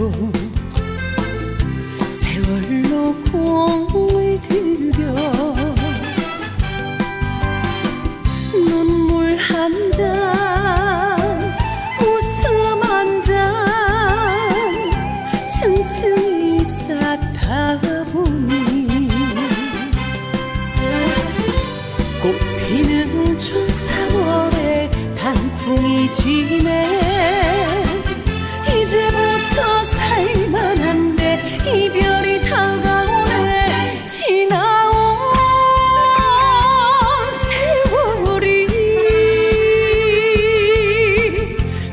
멈추고 세월로 공을 들여 눈물 한 잔 웃음 한 잔 층층이 쌓다 보니 꽃피는 춘삼월에 단풍이 지네. 이별이 다가오네. 지나온 세월이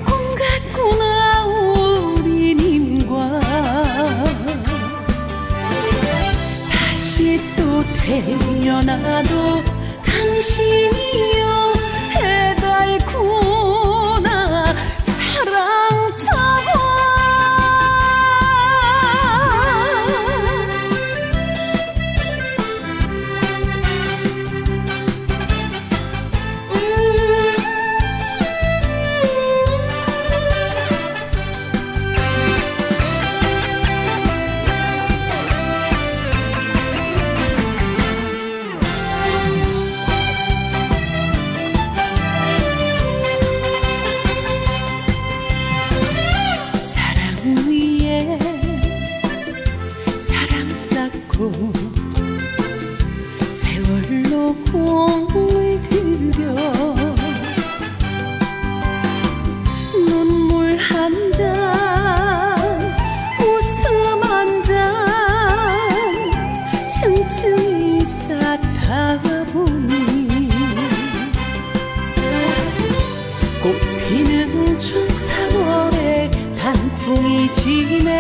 꿈 같구나 우리님과 다시 또 태어나도 당신이 공을 들여 눈물 한 잔 웃음 한 잔 층층이 쌓다 보니 꽃피는 춘삼월에 단풍이 지네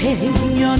당신이여